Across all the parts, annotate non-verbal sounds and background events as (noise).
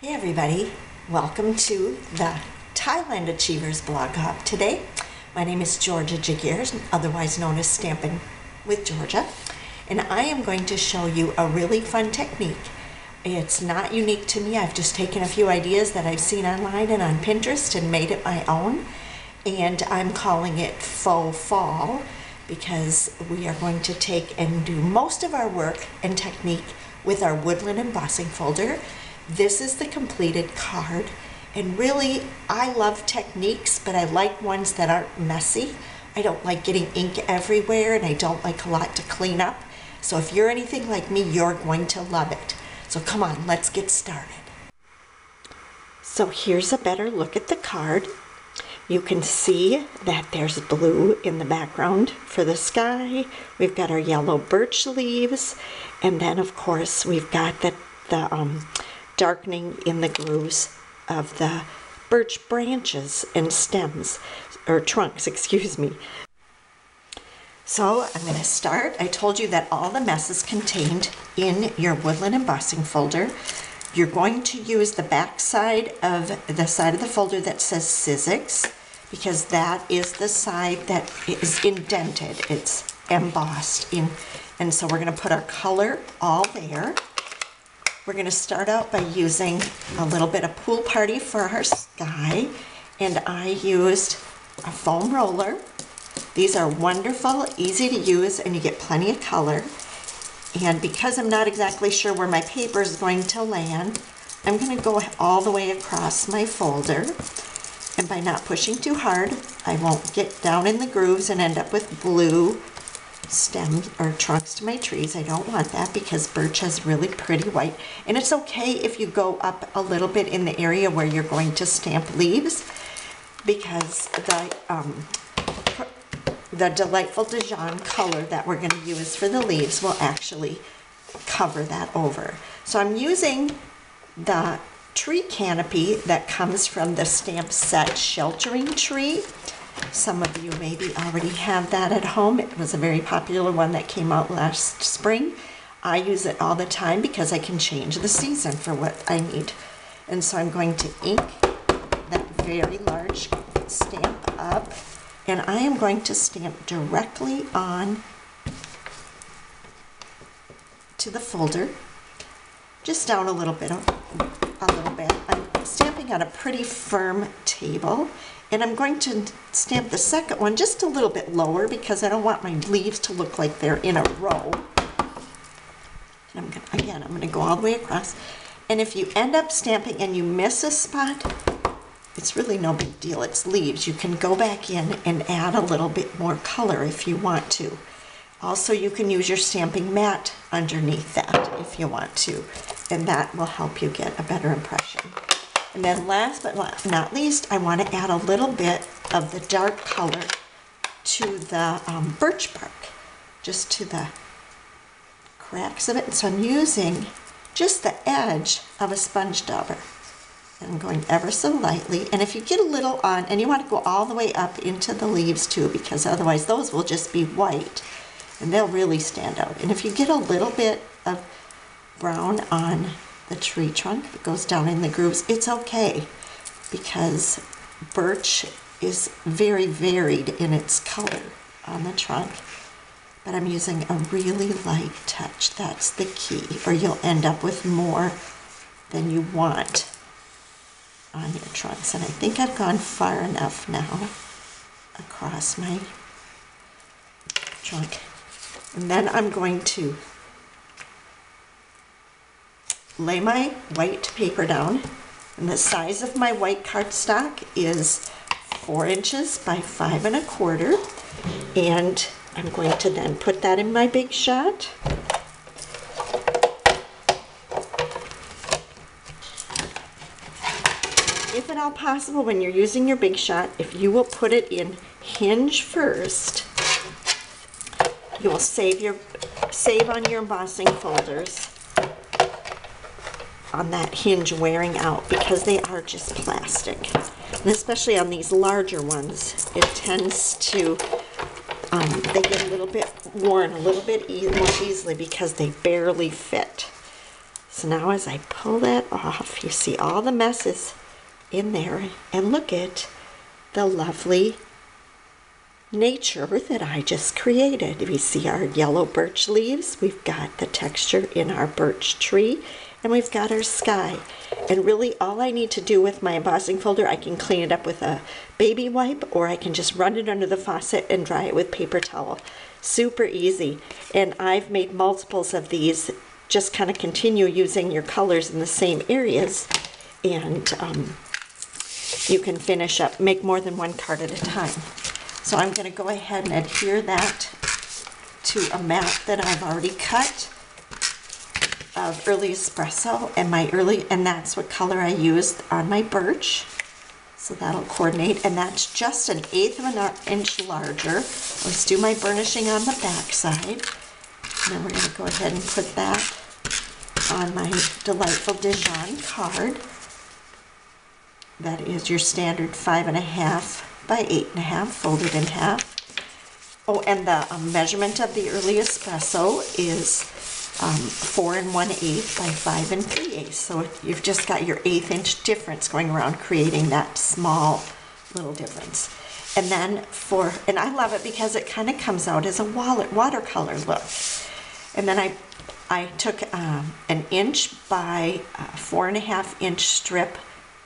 Hey everybody, welcome to the Thailand Achievers Blog Hop Today, my name is Georgia Jagir, otherwise known as Stampin' with Georgia, and I am going to show you a really fun technique. It's not unique to me, I've just taken a few ideas that I've seen online and on Pinterest and made it my own, and I'm calling it Faux Fall because we are going to take and do most of our work and technique with our woodland embossing folder this is the completed card. And really, I love techniques, but I like ones that aren't messy. I don't like getting ink everywhere and I don't like a lot to clean up. So if you're anything like me, you're going to love it. So come on, let's get started. So here's a better look at the card. You can see that there's blue in the background for the sky. We've got our yellow birch leaves. And then of course we've got the, the um, darkening in the grooves of the birch branches and stems, or trunks, (laughs) excuse me. So I'm going to start. I told you that all the mess is contained in your woodland embossing folder. You're going to use the back side of the side of the folder that says Sizzix because that is the side that is indented. It's embossed in, and so we're going to put our color all there. We're going to start out by using a little bit of pool party for our sky. And I used a foam roller. These are wonderful, easy to use, and you get plenty of color. And because I'm not exactly sure where my paper is going to land, I'm going to go all the way across my folder. And by not pushing too hard, I won't get down in the grooves and end up with blue stems or trunks to my trees. I don't want that because birch has really pretty white. And it's okay if you go up a little bit in the area where you're going to stamp leaves because the, um, the Delightful Dijon color that we're going to use for the leaves will actually cover that over. So I'm using the tree canopy that comes from the stamp set Sheltering Tree. Some of you maybe already have that at home. It was a very popular one that came out last spring. I use it all the time because I can change the season for what I need. And so I'm going to ink that very large stamp up and I am going to stamp directly on to the folder just down a little bit a little bit I'm stamping on a pretty firm table and I'm going to stamp the second one just a little bit lower because I don't want my leaves to look like they're in a row. And I'm gonna, again, I'm going to go all the way across. And if you end up stamping and you miss a spot, it's really no big deal. It's leaves. You can go back in and add a little bit more color if you want to. Also, you can use your stamping mat underneath that if you want to, and that will help you get a better impression. And then last but not least, I want to add a little bit of the dark color to the um, birch bark, just to the cracks of it. And so I'm using just the edge of a sponge dauber. I'm going ever so lightly. And if you get a little on, and you want to go all the way up into the leaves too, because otherwise those will just be white and they'll really stand out. And if you get a little bit of brown on the tree trunk that goes down in the grooves, it's okay because birch is very varied in its color on the trunk. But I'm using a really light touch. That's the key, or you'll end up with more than you want on your trunks. And I think I've gone far enough now across my trunk. And then I'm going to lay my white paper down. And the size of my white cardstock is four inches by five and a quarter. And I'm going to then put that in my big shot. If at all possible, when you're using your big shot, if you will put it in hinge first, you will save your save on your embossing folders on that hinge wearing out because they are just plastic. And especially on these larger ones, it tends to, um, they get a little bit worn a little bit e- more easily because they barely fit. So now as I pull that off, you see all the messes in there and look at the lovely nature that I just created. We see our yellow birch leaves, we've got the texture in our birch tree, and we've got our sky. And really all I need to do with my embossing folder, I can clean it up with a baby wipe or I can just run it under the faucet and dry it with paper towel. Super easy. And I've made multiples of these. Just kind of continue using your colors in the same areas and um, you can finish up, make more than one card at a time. So I'm going to go ahead and adhere that to a mat that I've already cut of early espresso and my early, and that's what color I used on my birch. So that'll coordinate, and that's just an eighth of an inch larger. Let's do my burnishing on the back side. And then we're going to go ahead and put that on my Delightful Dijon card. That is your standard five and a half by eight and a half, folded in half. Oh, and the um, measurement of the early espresso is um, four and one eighth by five and three eighths. So you've just got your eighth inch difference going around, creating that small little difference. And then for, and I love it because it kind of comes out as a wallet, watercolor look. And then I, I took um, an inch by uh, four and a half inch strip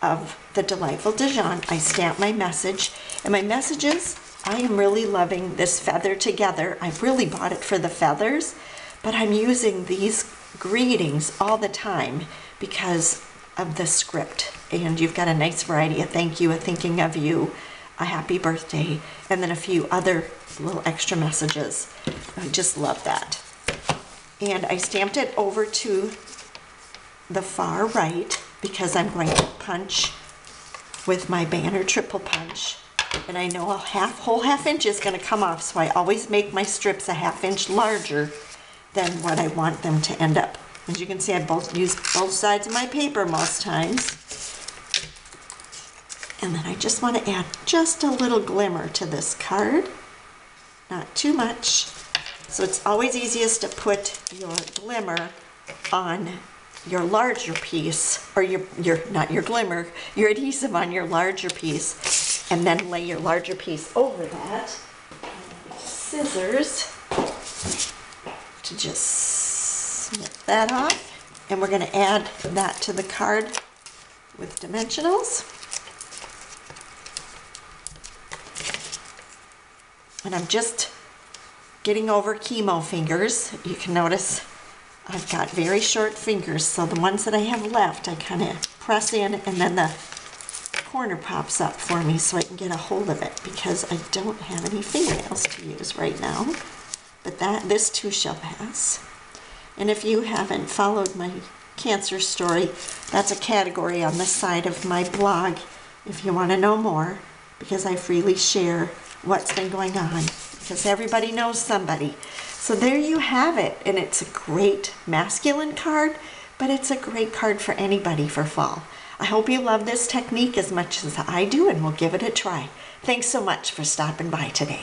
of the Delightful Dijon. I stamp my message, and my messages, I am really loving this feather together. I've really bought it for the feathers, but I'm using these greetings all the time because of the script. And you've got a nice variety, a thank you, a thinking of you, a happy birthday, and then a few other little extra messages. I just love that. And I stamped it over to the far right because I'm going to punch with my banner triple punch. And I know a half, whole half inch is gonna come off, so I always make my strips a half inch larger than what I want them to end up. As you can see, I both use both sides of my paper most times. And then I just want to add just a little glimmer to this card, not too much. So it's always easiest to put your glimmer on your larger piece, or your, your, not your glimmer, your adhesive on your larger piece, and then lay your larger piece over that. Scissors to just snip that off. And we're gonna add that to the card with dimensionals. And I'm just getting over chemo fingers. You can notice I've got very short fingers, so the ones that I have left, I kind of press in and then the corner pops up for me so I can get a hold of it because I don't have any fingernails to use right now. But that this too shall pass. And if you haven't followed my cancer story, that's a category on the side of my blog if you want to know more because I freely share what's been going on because everybody knows somebody. So there you have it. And it's a great masculine card, but it's a great card for anybody for fall. I hope you love this technique as much as I do and we'll give it a try. Thanks so much for stopping by today.